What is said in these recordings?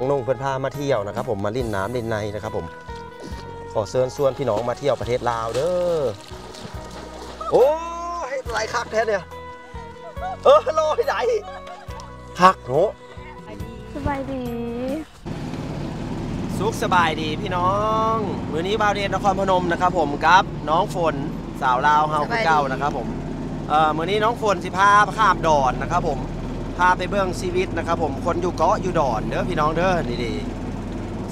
นุ่งเพื่อนพามาเที่ยวนะครับผมมาลิ่นน้ำลิ่นในนะครับผมขอเชิญชวนพี่น้องมาเที่ยวประเทศลาวเด้อโอ้ให้ไรคักแท้เนี่ยเออรอให้ไหนคักโหสบายดี สุขสบายดีพี่น้อง มือนี้บาวเดนนครพนมนะครับผมกับ น้องฝนสาวลาวเฮาคือเก่านะครับผมเอ่อมือนี้น้องฝนสิพาข้ามดอนนะครับผม พาไปเบื้องชีวิตนะครับผมคนอยู่เกาะอยู่ดอนเด้อพี่น้องเด้อนี่ดี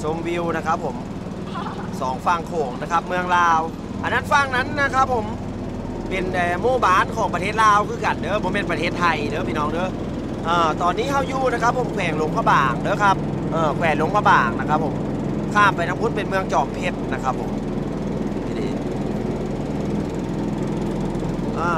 ชมวิวนะครับผมสองฝั่งโขงนะครับเมืองลาว อันนั้นฝั่งนั้นนะครับผมเป็นเอ่อหมู่บ้านของประเทศลาวคือกันเด้อผมเป็นประเทศไทยเด้อพี่น้องเด้ออ่อตอนนี้เฮาอยู่นะครับผมแขวงหลวงพระบางเด้อครับเออแขวงหลวงพระบางนะครับผมข้ามไปทางพุทธเป็นเมืองจอมเพชรนะครับผมนี่ดีอ่า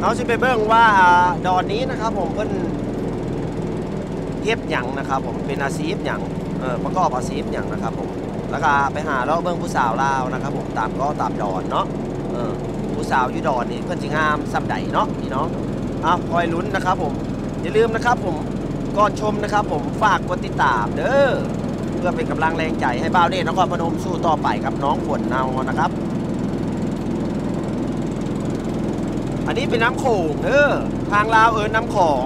เราจะไปเบิ่งว่าดอนนี้นะครับ ผมเพิ่นเฮ็ดหยังนะครับ ผมเป็นอาชีพหยังเออประกอบอาชีพหยังนะครับ ผมแล้วก็ไปหาเลาะเบิ่งผู้สาวลาวนะครับ ผมตามก็ตามดอนเนาะเออผู้สาวอยู่ดอนนี่เพิ่นสิงามส่ำใดเนาะพี่น้องอ้าวคอยลุ้นนะครับ ผมอย่าลืมนะครับ ผมก่อนชมนะครับ ผมฝากกดติดตามเด้อเพื่อเป็นกำลังแรงใจให้บ่าวเดชนครพนมสู้ต่อไปกับน้องฝนเนานะครับ อันนี้เป็นน้ำโขงเด้อทางลาวเอินน้ำของ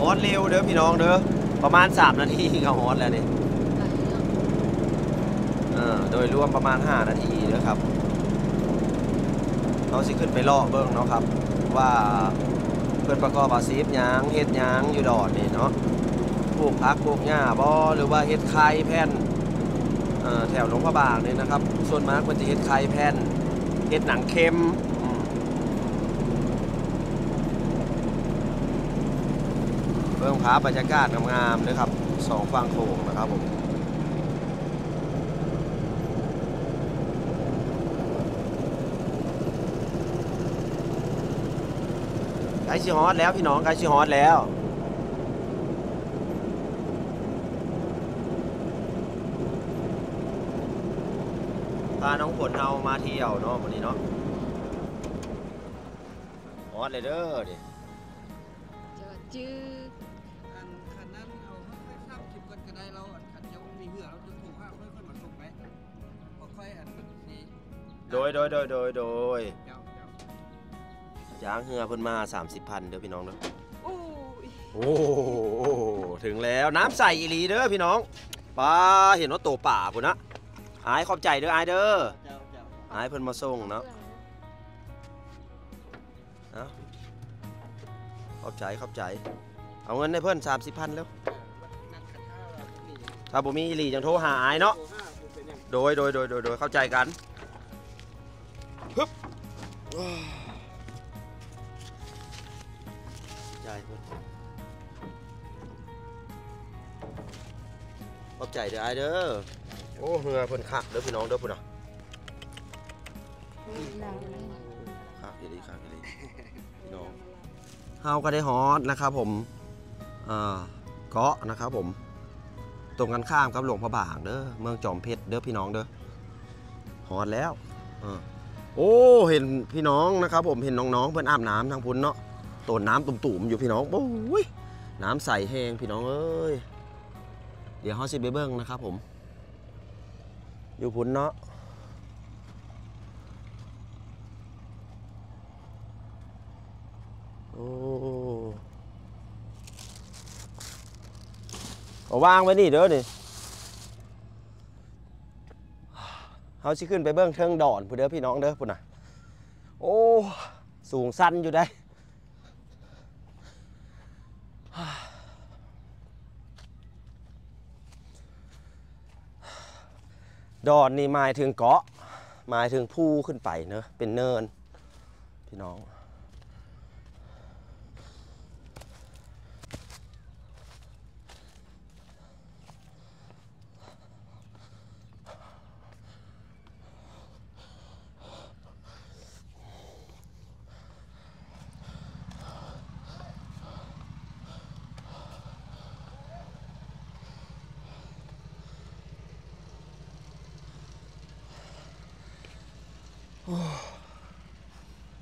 ฮอตเร็วเด้อพี่น้องเด้อประมาณ 3 นาทีก็ฮอตแล้วนี่เออโดยรวมประมาณ 5 นาทีเด้อครับ เขาสิขึ้นไปเลาะเบิ่งเนาะครับ ว่าเพิ่อนประกอบอาชีพยังเฮ็ดยังอยู่ดอนนี่เนาะปลูกผักปลูกหญ้าบ่หรือว่าเฮ็ดไข่แผ่นแถวหลวงพระบางนี่นะครับ ส่วนมากเพิ่นจะเฮ็ดไข่แผ่นเฮ็ดหนังเค็มเบิ่งภาพบรรยากาศงามๆเด้อครับสองฝั่งโขงนะครับผม ไกชิฮอตแล้วพี่น้องไกชิฮอตแล้วพาน้องฝนเอามาเที่ยวเนาะวันนี้เนาะฮอตเลยเด้อดิจะจื้ออันคันนั้นเอาค่อยๆข้ามคลิปกันก็ได้เราอันคันยังมีเหือเราจะถูกข้ามค่อยๆมาส่งไปค่อยๆอันนี้โดยโดยโดยโดยโดยเดี๋ ยวเดี๋ยวจ้างเฮือเพิ่นมา 30พันเด้อพี่น้องเด้อโอ้ยโอ้โหถึงแล้วน้ำใสอีหลีเด้อพี่น้องป้าเห็นว่าโตป่าพุ่นนะอายขอบใจเด้ออายเด้อเดี๋ยวเดี๋ยวอายเพิ่นมาส่งเนาะขอบใจขอบใจ เอาเงินให้เพื่อนสามสิบพันแล้วนั่งขันข้าวแบบนี้ถ้าบ่มีอีหลีจังโทรหาอายเนาะโอ้ห้าผมเป็นอย่างโดยโดยโดยโดยโดยเข้าใจกันฮึบ ใจเด้อไอเด้อโอ้เหือเพิ่นคักเด้อพี่น้องเด้อพุ่นน่ะคักอีหลีคักอีหลีพี่น้องเฮาก็ได้ฮอดนะครับผมอ่าเกาะนะครับผม ตรงกันข้ามกับหลวงพระบางเด้อเมืองจอมเพชรเด้อพี่น้องเด้อฮอดแล้วอโอ้เห็นพี่น้องนะครับ ผมเห็นน้องๆเพื่อนอาบน้ำทางพุ้นเนาะต้นน้ำตุ่มๆอยู่พี่น้องโอ้ยน้ำใสแห้งพี่น้องเอ้ย เดี๋ยวเฮาสิไปเบิ่งนะครับผม อยู่พุ้นเนาะโอ้เอาวางไว้นี่เด้อนี่เฮาสิขึ้นไปเบิ่งเทิงดอนผู้เด้อพี่น้องเด้อพุ่นน่ะ โอ้ สูงสั้นอยู่ได้ ดอนนี่หมายถึงเกาะหมายถึงผู้ขึ้นไปเนอะเป็นเนิน พี่น้อง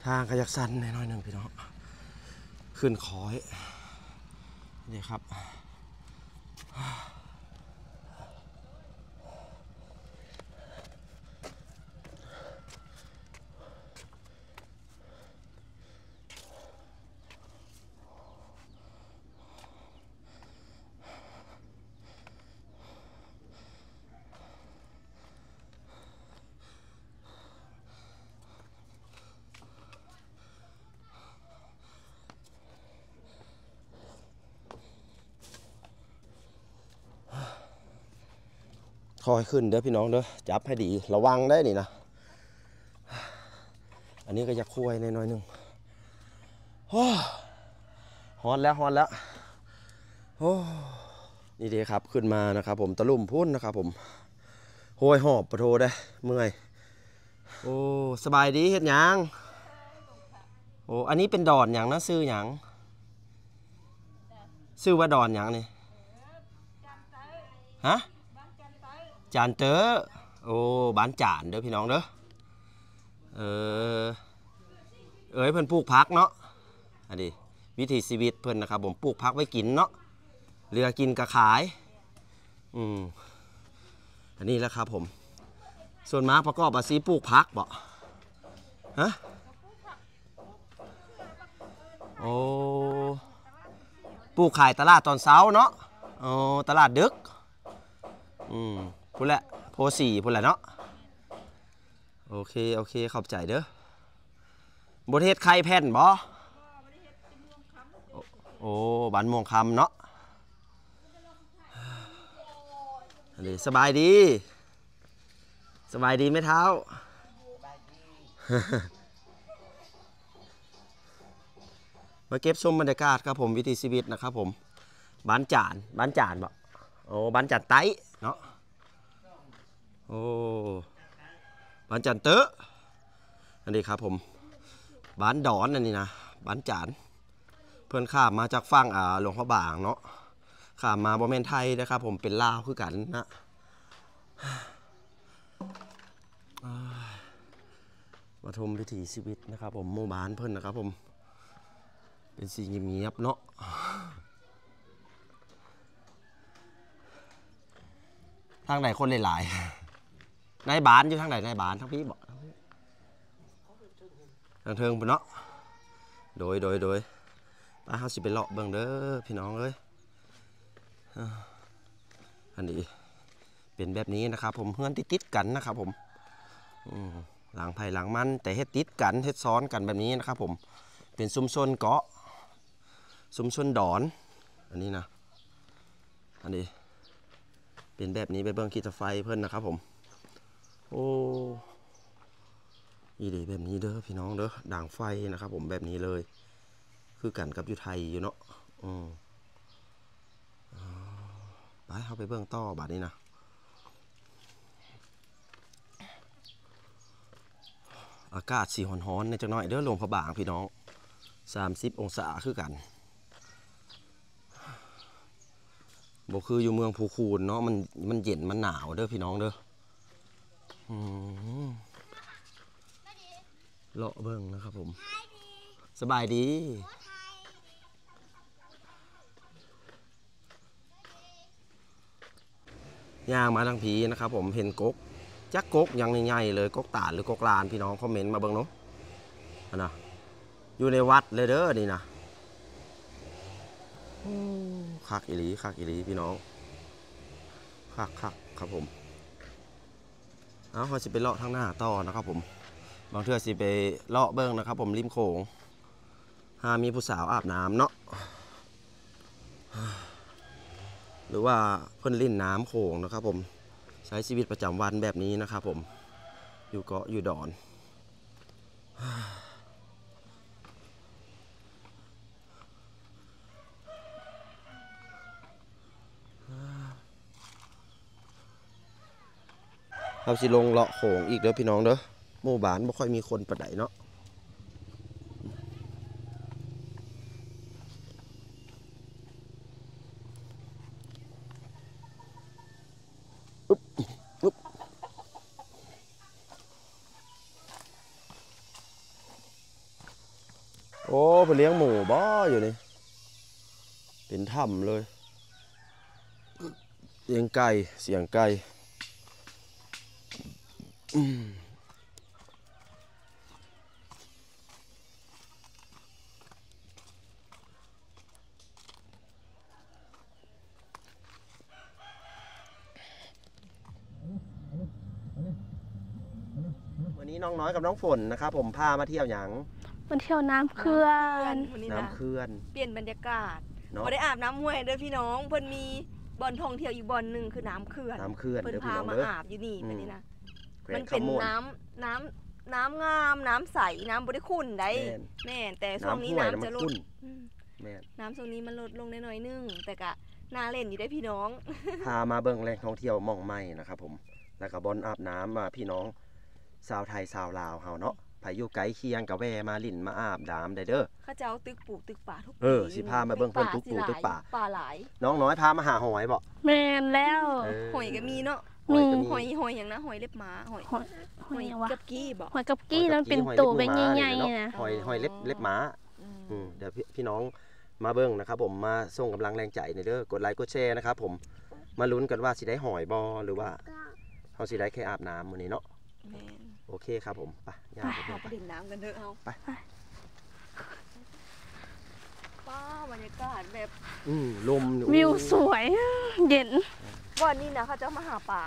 ทางขยักสันน้อยหนึ่งพี่น้อง ขึ้นคอยนี่ครับ คอยขึ้นเด้อพี่น้องเด้อจับให้ดีระวังได้นี่นะ อันนี้ก็จะคุยในน้อยหนึ่งโอ้ฮอนแล้วฮอนแล้วโอ้นี่เดีครับขึ้นมานะครับ ผมตะลุ่มพุ่นนะครับ ผมโหยหอบประโทได้เมื่อยโอ้สบายดีเฮ็ดหยังโอ้อันนี้เป็นดอนหยังนะซื้อหยังซื้อว่าดอนหยังนี่ฮะ จานเตอโอ้บ้านจานเด้อพี่น้องเด้อเออเอ้ยเพิ่อนปลูกพักเนาะอันนี้วิถีชีวิตเพิ่อนนะครับผมปลูกพักไว้กินเนาะเรือกินกระขายอืมอันนี้แหละครับผม ส่วนมากประกอบอาชีพปลูกพักบ่ฮะโอ้ปลูกขายตลาดตอนเช้าเนาะโอ้ตลาดดึกอืม พูดแหละโพสี่พูดแหละเนาะโอเค โอเค ขอบใจเด้อบทเทศไข่แผ่นบ่โอ้โอ้บันม่วงคำเนาะนนี้สบายดี สบายดีไหมเท้า มาเก็บชมบรรยากาศครับผมวิถีชีวิตนะครับผมบ้านจานบ้านจานบ่โอ้บ้านจันไตเนาะ โอ้บ้านจันเตอะอันนี้ครับผมบ้านดอนอันนี้นะบ้านจานเพื่อนข้ามมาจากฝั่งอ่าหลวงพระบางเนาะข้ามมาบอเมนไทยนะครับผมเป็นลาวคือกันนะมาชมวิถีชีวิตนะครับผมหมู่บ้านเพื่อนนะครับผม เป็นสีเงียบๆเนาะทางไหนคนหลายๆ นายบานอยู่ทางไหนนายบานทั้งพี่บอกทั้งพี่ทางเทิงปุ่นเนาะโดยโดยโดยป้าเฮาสิไปเลาะเบิ่งเด้อพี่น้องเอ้ยอันนี้เป็นแบบนี้นะครับผมเพื่อนติดๆกันนะครับผมหลังไผ่หลังมัน แต่เฮ็ดติดกันเฮ็ดซ้อนกันแบบนี้นะครับผมเป็นซุ้มชนเกาะซุ้มชนดอน อันนี้นะอันนี้เป็นแบบนี้ไปเบิ่งขีดไฟเพิ่อนนะครับผม โอ้ยดีแบบนี้เด้อพี่น้องเด้อด่างไฟนะครับ ผมแบบนี้เลย คือกันกับอยู่ไทยอยู่เนาะอืมอ๋อไปเข้าไปเบิ่งต่อบัดนี้นะอากาศสีหอนๆในจังหน่อยเด้อลงพระบางพี่น้อง 30 องศาคือกันบ่คืออยู่เมืองภูคูนเนาะมันมันเย็นมันหนาวเด้อพี่น้องเด้อ เลาะเบิ่งนะครับผม สบายดี ย่างมาทางผีนะครับผมเห็นกกจักกกยังใหญ่ๆเลยกกตาหรือกกลานพี่น้องคอมเมนต์มาเบิ่งเนาะนะอยู่ในวัดเลยเด้อนี่นะคักอีหลีคักอีหลีพี่น้องคักคักครับผม เอาเขาสิไปเลาะทางหน้าต่อนะครับผม บางเทื่อสิไปเลาะเบิ้งนะครับ ผมริมโขงหามีผู้สาวอาบน้ำเนาะ หรือว่าเพิ่นลิ่นน้ำโขงนะครับผม ใช้ชีวิตประจำวันแบบนี้นะครับผม อยู่เกาะอยู่ดอน เราสิลงเลาะโขงอีกเด้อพี่น้องเด้อหมู่บ้านไม่ค่อยมีคนปานใดเนาะโอ้ไปเลี้ยงหมูบ่อยู่นี่ เป็นถ้ำเลยเสียงไก่เสียงไก่ วันนี้น้องน้อยกับน้องฝนนะครับ ผมพามาเที่ยวหยังมันเที่ยวน้ำเขื่อนวันนี้น้ำนะเขื่อนเปลี่ยนบรรยากาศเนาะพอได้อาบน้ำห้วยเด้อพี่น้องเพิ่นมีบอลท่องเที่ยวอีกบอลหนึ่งคือน้ำเขื่อนน้ำเขื่อนเพิ่นเด้อพี่พาน้องมาเด้อ อาบอยู่นี่อืมแบบนี้นะ แขวมันงเป็นขมวนน้ำน้ำน้ำงามน้ำใสน้ำบริขุ่นได้แม่นแม่นแต่ช่วงนี้ห้วยน้ำจะมันลขุ่ดนอืมแม่นน้ำช่วงนี้มันลดลงน้อยๆนึงแต่กะน่าเล่นอยู่ได้อพี่น้อง พามาเบิ่งแหล่งท่องเที่ยวหม่องใหม่นะครับผมแล้วก็บอนอาบน้ำมาพี่น้องชาวไทยชาวลาวเฮาเนาะไผอยู่ไกลเคียงก็แวะมาลิ่นมาอาบน้ำได้เด้อ เขาจะเอาตึกปลูกตึกป่าทุกปีเออสิพามาเบิ่งเพิ่นตึกปลูกตึกป่า ป่าหลายน้องน้อยพามาหาหอยบ่แมนแล้ว เหอยก็มีเนาะ หอยก็หอยหอยอย่างนะหอยเล็บหมาหอยหอยหอยยังวะกับกี้บอกหอยกับกี้แล้วมันเป็นตัวเป็นใหญ่ๆนะหอยหอยเล็บเล็บหมาอืมอืมเดี๋ยวพี่พี่น้องมาเบิ่งนะครับ ผมมาส่งกำลังแรงใจในอยเด้อกดไลค์กดแชร์นะครับ ผมมาลุ้นกันว่าสิได้หอยบ่หรือว่าเฮาสิได้แค่อาบน้ำมื้อนี้เนาะแม่นโอเคครับผมไปย่างไปเอาเบิ่งไปไปดื่มน้ำกันเถอะเอาไปป้าบรรยากาศแบบ อืมลมเนี่ยวิวสวย เย็น วันนี้นะเขาจะมาหาปลา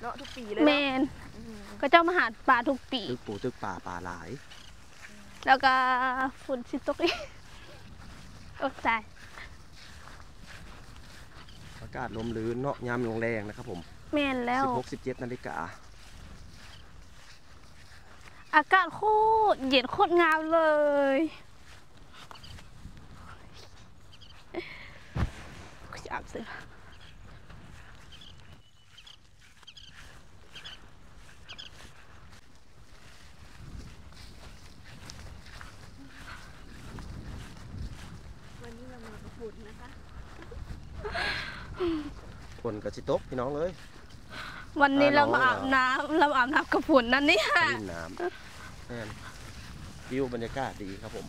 เนาะทุกปีเลยแมเนาะนอืมก็เจ้ามาหาปลาทุกปี ตึกปูตึกป่าป่าหลาย แล้วก็ฝุ่นสิตกอีกโอ้ตายอากาศลมลื่นเนาะยามลงแรงนะครับผม แมนแล้ว 16 17นาฬิกาอากาศโคตรเย็นโคตรงามเลย อยากซื้อ วันนี้เรามาประพุดนะคะ คนก็สิตกพี่น้องเอ้ยวันนี้อ่าเราน้องมาอาบน้ำเราอาบน้ำกับฝุ่นนั่นนี่ค่ะริมน้ำแม่นวิวบรรยากาศดีครับผม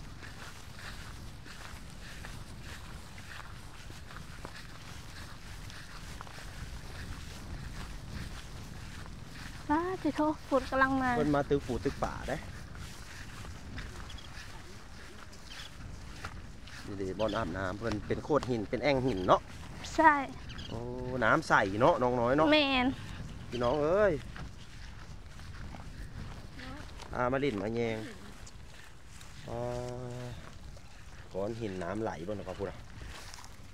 ว้าจิโทฝุ่นกำลังมาเพิ่นมาตึกปูตึกป่าได้นี่ดีบอนอาบน้ำเพิ่นเป็นโคดหินเป็นแอ่งหินเนาะใช่ โอ้น้ำใสเนาะน้องน้อยเนาะแมนพี่น้องเอ้ยอามาลินมาแยงอ่าก้อนหินน้ำไหลบนนะครับพูดนะ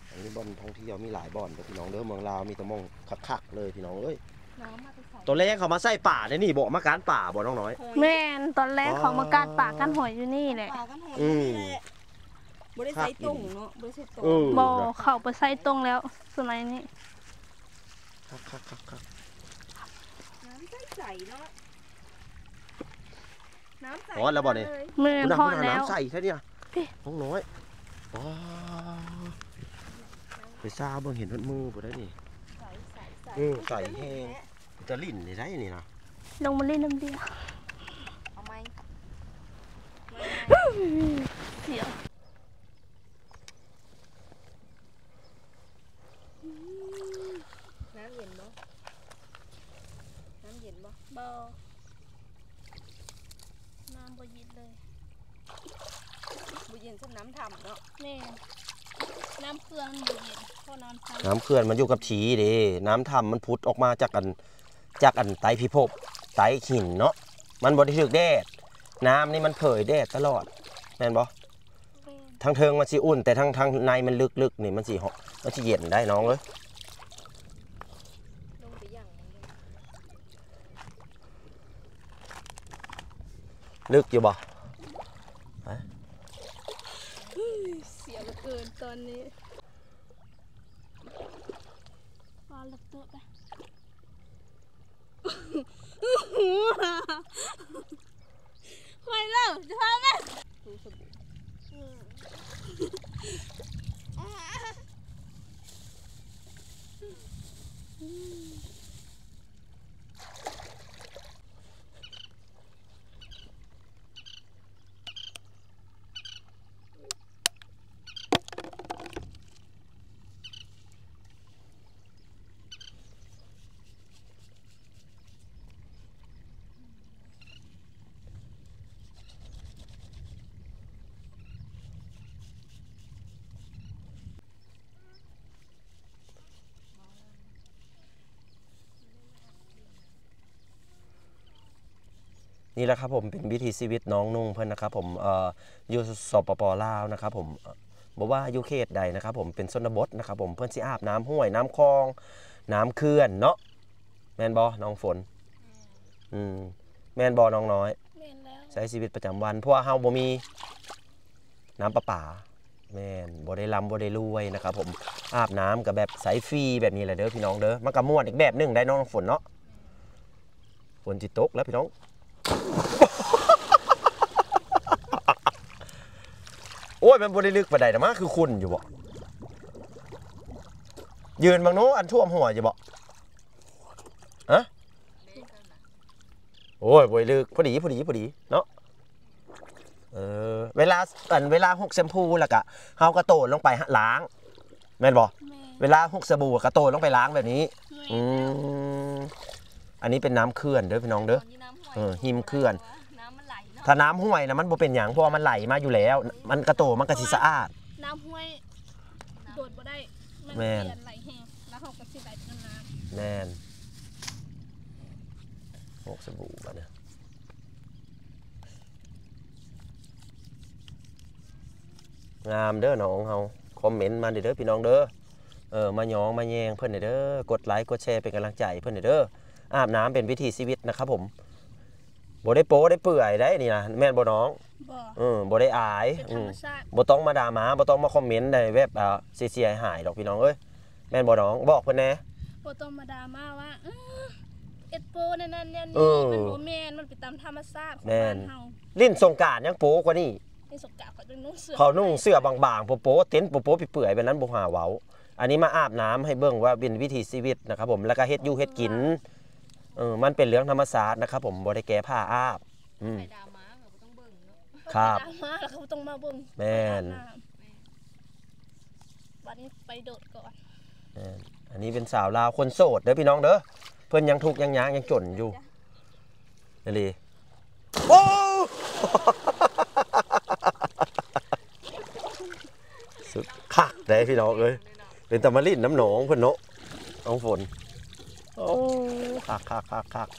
อันนี้บอนท่องเที่ยวมีหลายบ่อนเด้อพี่น้องเด้อเมืองลาวมีแตะมองคักๆเลยพี่น้องเอ้ยน้ำมาไปใส่ตัวแรกเขามาใส่ป่าเนี่ยนี่บอกมาการป่าบ่น้องน้อยหอยแมนตอนแรกอ๋อเขามาการป่ากันหอยอยู่นี่แหละปลากันหอยอืม นี่แหละบริใส่ตุ่งเนาะบริใส่ตุ่งเออ บอเข้าไปใส่ตรงแล้วสมัยนี้คักคักคักคักน้ำใสใสๆเนาะน้ำใสอ๋อแล้วบ่เนี่ยเลยแมนคุณพอน้ำแล้ว น้ำใส่แค่เนี้ยพี่น้องน้อยว้าวไปซาเบิ่งเห็นเพิ่นมือบ่ได้นี่ ใสใสใสอืมใสแห้ง จะลิ่นนี่ได้นี่นะลงมาเล่นน้ำเดียวเอาไหมเสียว น้ำเกลือนมันอยู่เย็นเพราะน้ำทำน้ำเขื่อนมันอยู่กับฉีเดิน้ำถ้ำมันพุทธออกมาจากอันจากอันไตพิภพไตหินเนาะมันบริสุทธิ์แดด น้ำนี่มันเผยแดดตลอดแม่นบอแทางเทิงมันสิอุ่น แต่ทางทางในมันลึกๆนี่มันสิเหาะมันสิเย็นได้น้องเลยลึกอยู่บ่ เสียเหลือเกินตอนนี้ปลาลึกตัวไปไปแล้วจะพาไหมนี่ แหละครับผมเป็นวิถีชีวิตน้องนุ่งเพื่อนนะครับผมเอ่ออยู่สปปลาวนะครับผมเอ่อบอกว่าอยู่เขตใดนะครับผมเป็นชนบทนะครับผมเพื่อนสิอาบน้ำห้วยน้ำคลอง น้ำเขื่อนเนาะแมนบอน้องฝนอืมแมนบอน้องน้อยเล่นแล้วใช้ชีวิตประจำวันเพราะว่าเฮาบ่มีน้ำประปาแม่นบ่ได้ลำบ่ได้รวยนะครับผมอาบน้ำกับแบบใสฟรีแบบนี้แหละเด้อพี่น้องเด้อมันก็ม่วนอีกแบบหนึงได้น้องฝนเนาะฝนจิตกแล้วพี่น้อง โอ้ยมันบ่ได้ลึกปานใดนะมาคือคุณอยู่บ่ยืนบางโน้อันท่วมหัวอยู่บ่ฮะโอ้ยบ่ได้ลึกพอดีพอดีพอดีเนาะเออเวลาอันเวลาหกแชมพูแล้วก็เฮากระโตนลงไปล้างแม่นบ่แม่เวลาหกสบู่กระโตนลงไปล้างแบบนี้แม่อืมอันนี้เป็นน้ำเขื่อนเด้อพี่น้องเด้อ ตอนนี้น้ำห้วยเออหิมเขื่อน น้ำมันไหลเนาะถ้าน้ำห้วยนะมันบ่เป็นหยังเพราะว่ามันไหลมาอยู่แล้ว มันกระโตมันก็สิสะอาด น้ำห้วยโดดบ่ได้ มันแม่เปน ลี่ยนไหลแห้งแล้วเขาก็สิไหลเป็นน้ำแน่นหกสบู่บัดเนี่ยงามเด้อน้องเฮาคอมเมนต์มาเด้อเด้อพี่น้องเด้อเออมาหยองมาแยงเพิ่นเด้อกดไลค์กดแชร์เป็นกำลังใจเพิ่นเด้ออาบน้ำเป็นวิถีชีวิตนะครับผม บ่ได้โป๊ได้เปื่อยได้นี่นะแม่นบ่น้องบ่เออบ่ได้อายเป็นธอืรรมมชาติบ่ต้องมาด่าหมาบ่ต้องมาคอมเมนต์ในเว็บอ่าเสียหายๆดอกพี่น้องเอ้ยแม่นบ่น้องบอกเพิ่นแหน่บ่ต้องมาดราม่าว่าเออเอ็ดโปนั่นนั่นเนี่ยเอนี่อมันบ่แม่นมันเป็นตามธรรมชาติของแม่บ้านนเฮาลิ้นสงกรารยังโป๊กว่านี่ในสงกรานต์เขาจะนุ่งเสื้อเขานุ่งเสื้อบางๆโป๊ะๆเต็นท์โป๊ะๆเปื่อยๆแบบนั้นบ่หาเว้าอันนี้มาอาบน้ำให้เบิ่งว่าเป็นวิถีชีวิตนะครับผมแล้วก็เฮ็ดอยู่เฮ็ดกิน เออมันเป็นเรื่องธรรมชาตินะครับผมบ่ได้แก้ผ้าอาบอืมไข่ดาวม้าเขาก็ต้องเบิ่งเนาะครับดราม่าแล้วเขาต้องมาเบิ่งแม่นไปอาบำวันนี้ไปโดดก่อนเอออันนี้เป็นสาวลาวคนโสดเด้อพี่น้องเด้อเพิ่นยังทุกข์ยังยากยังจนอยู่นี่ลีโอ้สุดคักได้พี่น้องเอ้ยเป็นตะมาลินน้ำหนองเพิ่นเนาะน้องฝน โอ้คักคักคักคัก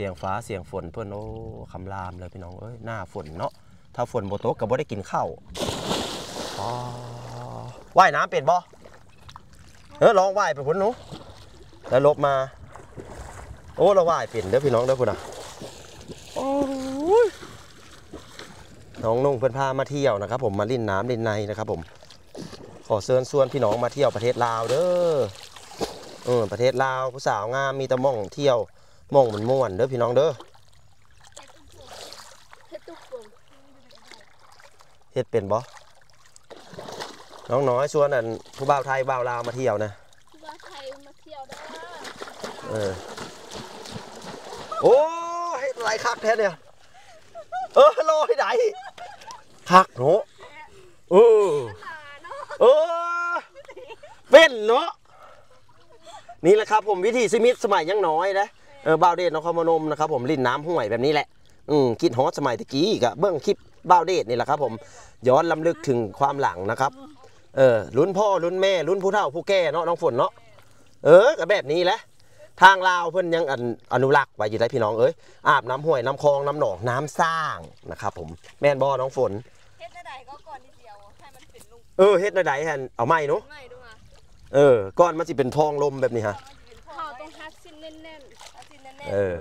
สียงฟ้าเสียงฝนเพิ่อนโอ้คำรามเลยพี่น้องเอ้ยหน้าฝนเนาะถ้าฝนโบ่ตกก็บ่ได้กินข้าวว่ายน้ำเป็นบ่เออลองว่ายไปพุ่นหนูแล้วลบมา โอ้เราว่ายเป็นเด้อพี่น้องเด้อพุ่นน่ะโอ้ยน้องนุ่งเพิ่อนพามาเที่ยวนะครับ ผมมาล่นน้ำเล่นในนะครับ ผม ขอเชิญชวนพี่น้องมาเที่ยวประเทศลาวเด้อเออประเทศลาวผู้สาวงามมีต่หม่องเที่ยว ม่องมันม่วนเด้อพี่น้องเด้อเฮ็ดตุ๊กโป่งเฮ็ดเป็นบ่น้องน้อยชวนอันผู้บ่าวไทยบ่าวลาวมาเที่ยวนะที่ว่าไทยมาเที่ยวได้อเออโอ้เฮ็ดหอะไรคักแท้เนี่ยเออลอยไหนคักเนาะเออเออเป็นเนาะนี่แหละครับผมวิธีชีวิตสมัยยังน้อยนะ เออบาวเดชนครพนมนะครับผมลิ้นน้ำห้วยแบบนี้แหละอืมคิดฮอตสมัยตะกี้กับเบื้องคลิปบาวเดชนี่แหละครับผมย้อนลำลึกถึงความหลังนะครับเออรุ่นพ่อรุ่นแม่รุ่นผู้เฒ่าผู้แก่เนาะน้องฝนเนาะเออก็แบบนี้แหละทางลาวเพิ่นยังอนอนุรักษ์ไว้อยู่ได้พี่น้องเอ้ยอาบน้ำห้วยน้ำคลองน้ำหนองน้ำสร้างนะครับผมแม่นบ่น้องฝนเฮ็ดได้ก็ก่อนนิดเดียวให้มันเป็นลุงเออเฮ็ดได้ไดแฮนเอาไม้เนาะไม่ดูมาเออก้อนมันสิเป็นทองลมแบบนี้ฮะ เขาต้องฮัดสิ้นแน่น เอาสิแน่เออ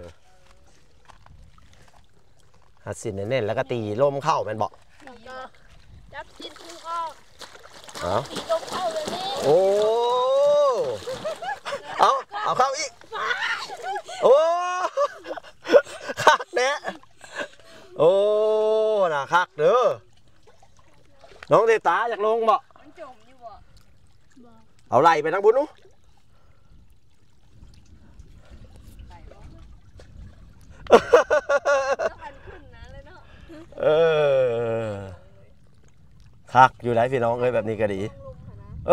หัดสินแน่นๆแล้วก็ตีลมเข้าแม่นบ่ๆแล้วก็จับจิ้นขึ้นออกเอาตีลงเข้าเลยนี่โอ้ เอาเอาเข้าอีก โอ้คักแน่โอ้น่ะคักเด้อ น้องเดตาอยากลงบ่ๆมันจมอยู่บ่เอาไหลไปทั้งบุญนู้ แล้วพันขึ้นนะ เลยเนาะเออคักอยู่ไหนพี่น้องเอ้ยแบบนี้ก็ดีลุงค่ะนะเอ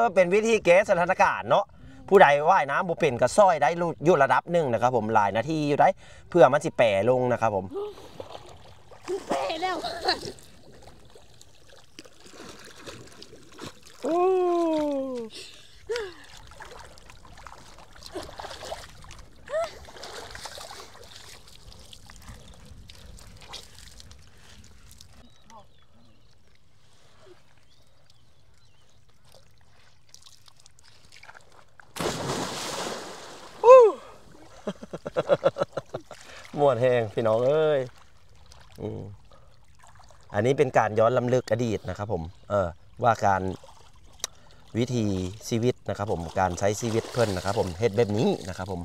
อ เป็นวิธีแก้สถานการณ์เนาะผู้ใดว่ายน้ำบ่เป็นก็ซ้อยได้อยู่ระดับหนึ่งนะครับ ผมหลายนาทีอยู่ได้เพื่อมันสิแปรลงนะครับผมเป้แล้วม วนแหงพี่น้องเอ้ยอันนี้เป็นการย้อนลำลึกอดีตนะครับผมเออว่าการวิธีชีวิตนะครับผมการใช้ชีวิตเพิ่อนนะครับผมเฮ็ดแบบนี้นะครับผม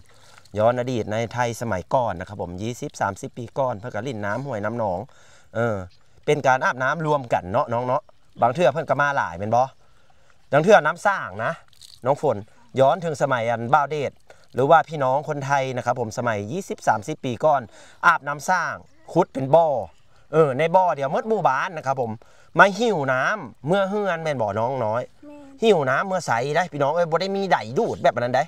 ย้อนอดีตในไทยสมัยก่อนนะครับผม20-30ปีก่อนเพื่อกลิ่นน้ำห้วยน้ำหนองเออเป็นการอาบน้ำรวมกันเนาะน้องเนาะบางเทื่อเพิ่อนก็มาหลายเป็นบ่บางเทื่อน้ำสร้างนะ น้องฝนย้อนถึงสมัยอันบ้าวเดช หรือว่าพี่น้องคนไทยนะครับผมสมัย 20-30 ปีก่อน อาบน้ำสร้างขุดเป็นบ่อเออในบ่อเดี๋ยวมดหมู่บ้านนะครับผมมาหิวน้ำเมื่อเฮือนแม่นบ่อน้องน้อยแม่หิวน้ำเมื่อใสได้พี่น้องเอ้ยบ่ได้มีไดดูดแบบนั้นได้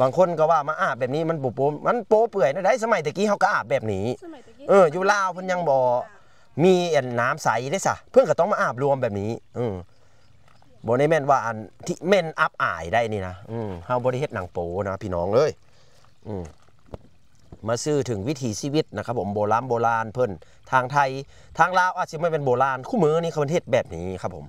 บางคนก็ว่ามาอาบแบบนี้มันโปะมันโปเปื่อยนะได้สมัยตะกี้เขาก็อาบแบบนี้สมัยตะกี้เอออยู่ลาวเพิ่นยังบ่มีอันน้ำใสได้ซะเพิ่นก็ต้องมาอาบรวมแบบนี้ อืม บ่ได้แม่นว่าอันที่แม่นอับอายได้นี่นะอืมเฮาบ่ได้เฮ็ดหนังโปนะ พี่น้องเอ้ยอืมมาซื้อถึงวิถีชีวิตนะครับผมโบราณโบราณเพิ่นทางไทยทางลาวอาจสิไม่เป็นโบราณคู่มือนี่เขาเป็นเฮ็ดแบบนี้ครับผม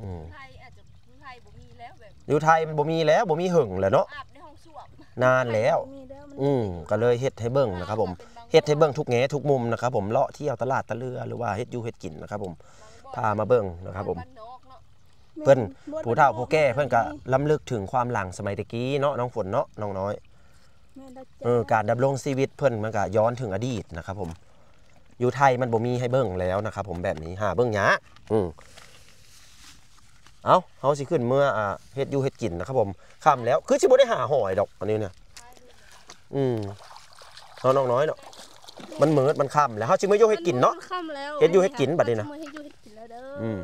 อืมไทยอาจจะไทยบ่มีแล้วแบบอยู่ไทยมันบ่มีแล้วบ่มีหึงแล้วเนาะอาบในห้องส้วมนานแล้ว มีแล้วมันอืมก็เลยเฮ็ดให้เบิ่งนะครับผมเฮ็ดให้เบิ่งทุกแง่ทุกมุมนะครับผมเลาะเที่ยวตลาดตะเลือหรือว่าเฮ็ดอยู่เฮ็ดกินนะครับผมพามาเบิ่งนะครับผม บ้านนอก เนาะเพิ่นผู้เฒ่าผู้แก่เพิ่นก็ล้ำลึกถึงความหลังสมัยตะกี้เนาะน้องฝนเนาะน้องน้อยแม่ได้จ้ะเออการดำรงชีวิตเพิ่นมันก็ย้อนถึงอดีตนะครับผมอยู่ไทยมันบ่มีให้เบิ่งแล้วนะครับผมแบบนี้หาเบิ่งยากอืมเอาเฮาสิขึ้นเมื่ออ่าเฮ็ดอยู่เฮ็ดกินนะครับผมค่ำแล้วคือสิบ่ได้หาหอยดอกอันนี้เนี่ยอืมเอาน้องน้อยเนาะมันมืดมันค่ำแล้วเฮาสิมาอยู่เฮ็ดกินเนาะมัค่ำแล้วเฮ็ดอยู่เฮ็ดกินบัดนี้นะเฮ็ดอยู่เฮ็ดกินแล้วเด้ออือม